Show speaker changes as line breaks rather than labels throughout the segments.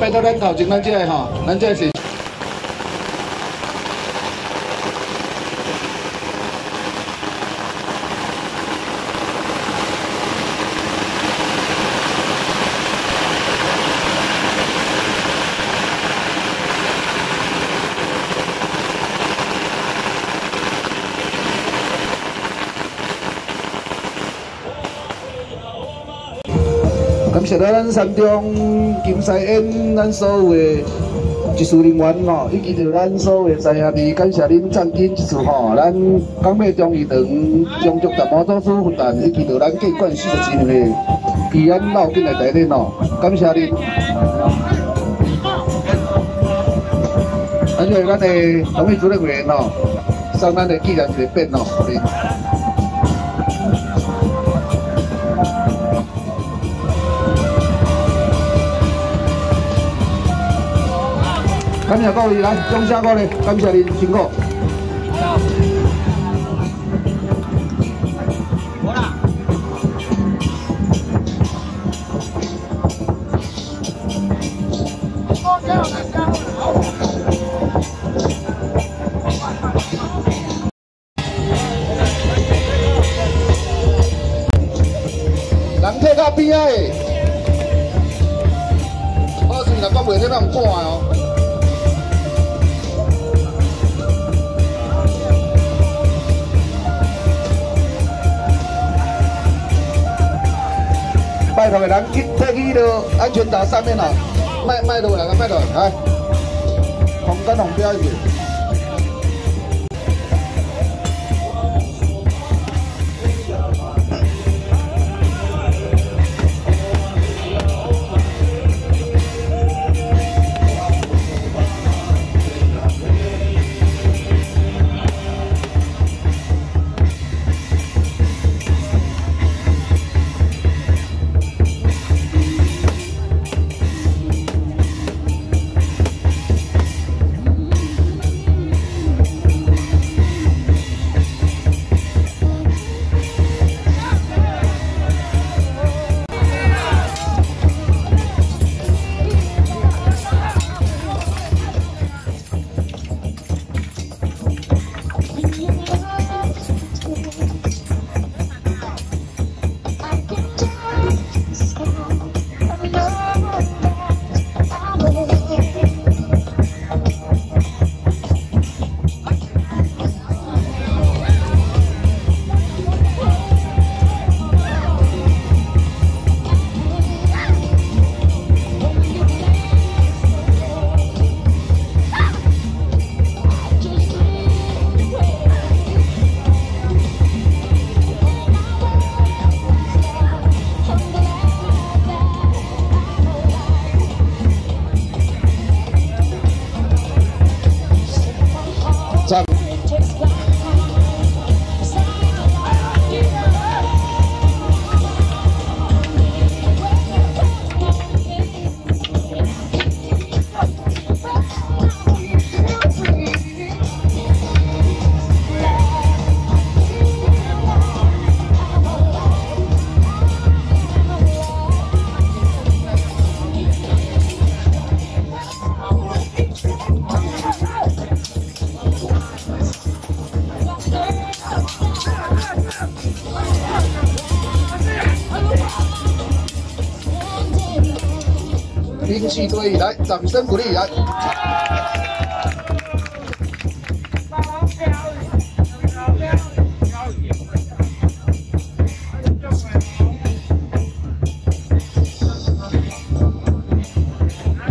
拜托咱头前咱这个吼，咱这个是。感谢咱山中金赛宴咱所有的技术人员吼，以及着咱所有的在下弟，感谢恁赞金一次吼，咱港美中义堂中足达摩多夫负担，以及着咱建管四十几年的平安闹进来带领吼，感谢恁。而且咱的农业主任委员吼，送咱的纪念一个匾吼，感谢各位来，中下各位，感谢您辛苦。人体较边仔的，好是若讲袂得人看哦。拜托的人去退去了安全岛上面了，卖卖到来个，卖到来，红灯红标一兵器队来，掌声鼓励来。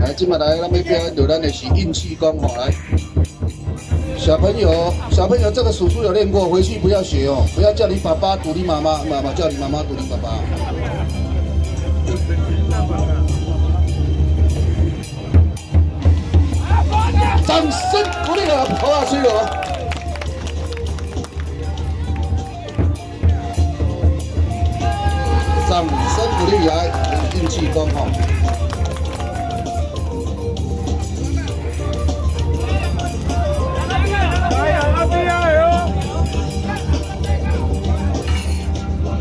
来，今麦来，咱们表演就咱的是硬气功吼，来。小朋友，小朋友，这个数数有练过，回去不要学哦，不要叫你爸爸鼓励妈妈，妈妈叫你妈妈鼓励爸爸。掌声鼓励啊，好啊，吹了。掌声鼓励来，运气功哈。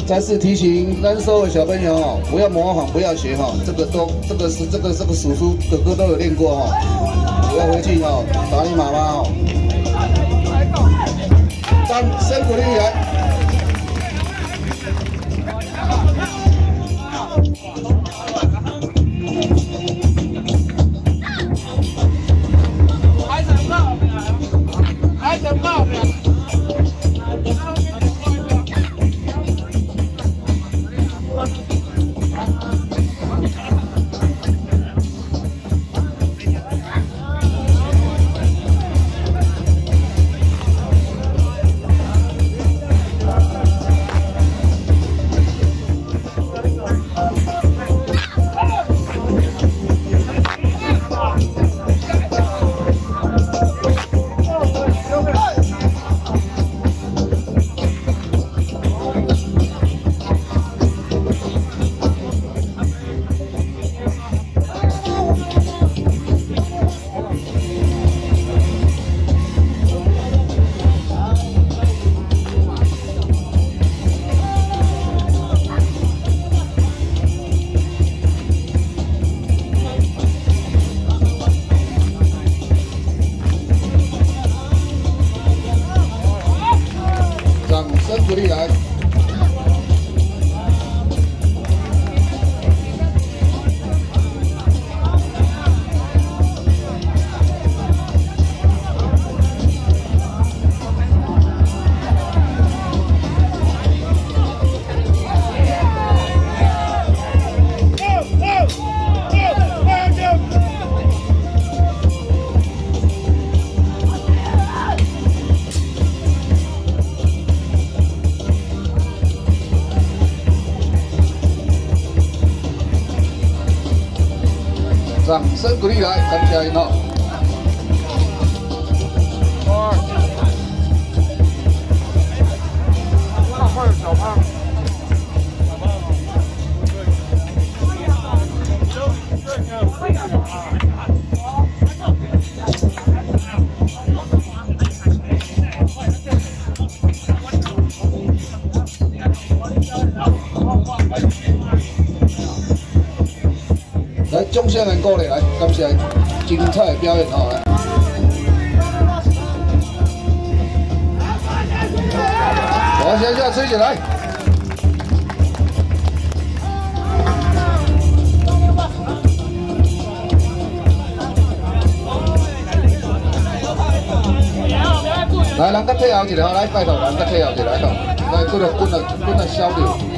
再次提醒咱所有小朋友哦，不要模仿，不要学哈，这个都这个是这个这个叔叔哥哥都有练过哈，要回去哦，打你妈妈哦。掌声鼓励来。掌声来鼓励来，感谢精彩表演哦！来，我先下吹起来。来，人家退后一下，来拜托，人家退后一下，来，来，过来，过来，过来，交流。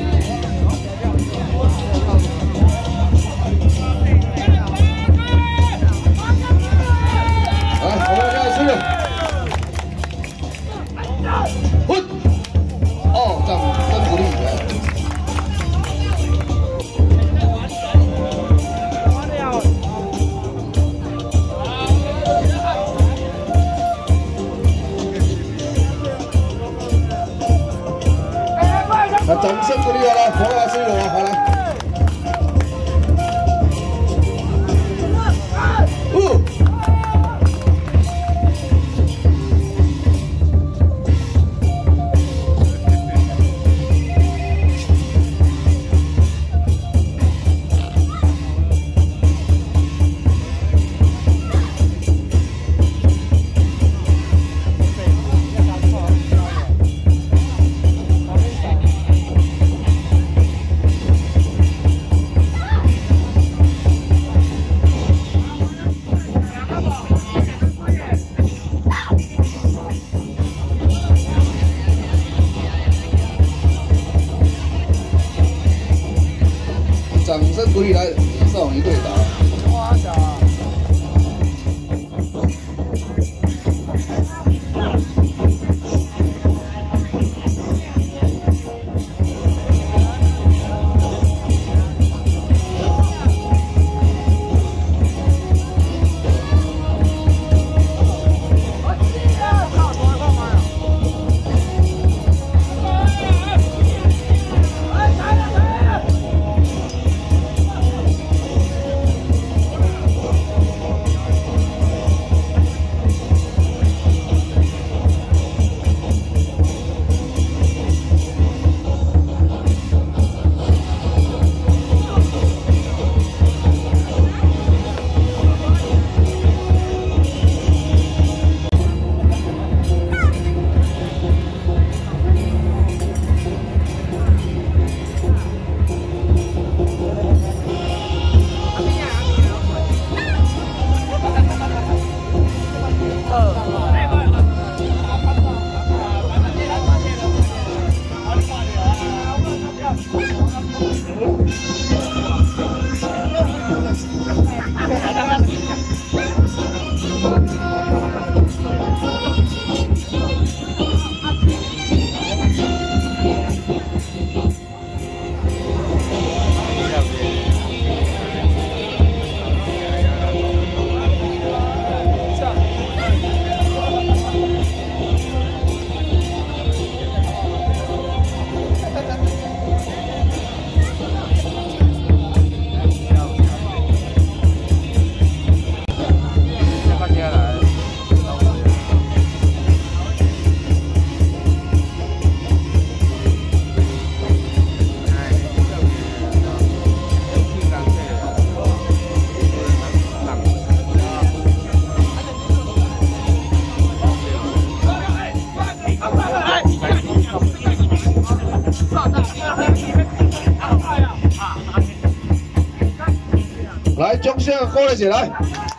掌声鼓励起来，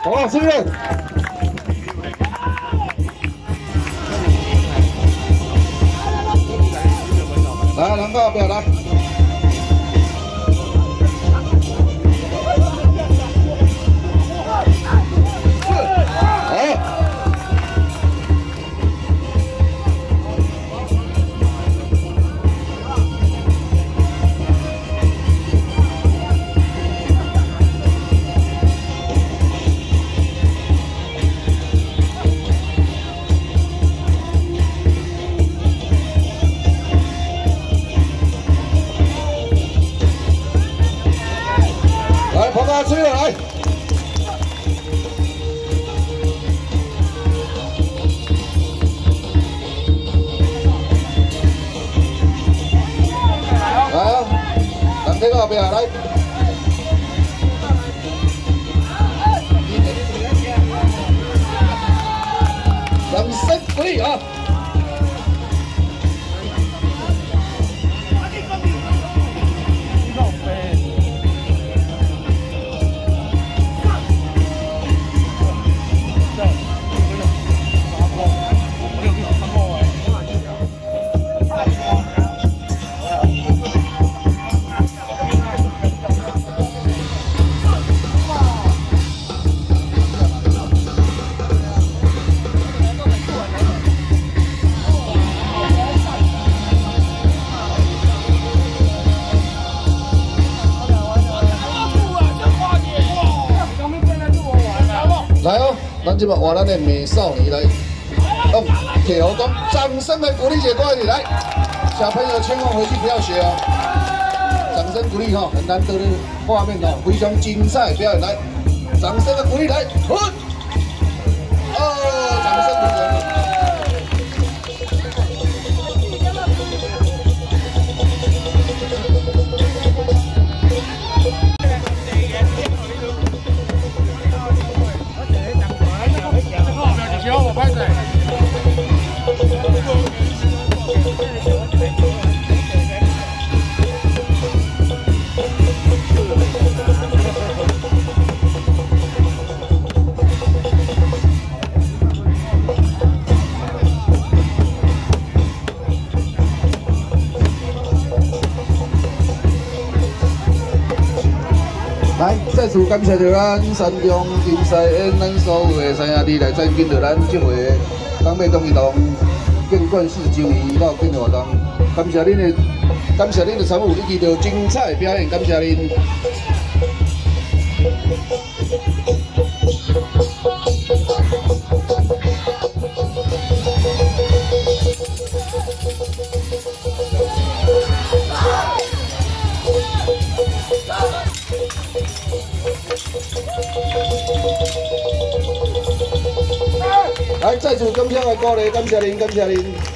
好，谢谢。来，两个表来。吹了来，来啊，等这个后边来，掌声鼓励啊！咱今日换咱的美少女来，用铁头功，掌声来鼓励姐过来，来，小朋友千万回去不要学哦，掌声鼓励哈，很难得的画面哦，非常精彩表演来，掌声的鼓励来，哦，掌声鼓励。再次感谢着咱山中金赛恩咱所有的三兄弟来参与着咱这回港美中移动建馆四周年到纪念活动，感谢恁的，感谢恁的参与，以及着精彩表演，感谢恁。来，再次感谢的鼓励，感谢您，感谢您。